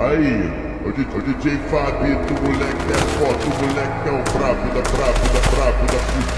Aí, o DJ, o DJ moleque é foto, moleque é o brabo da brabo da brabo da putaria.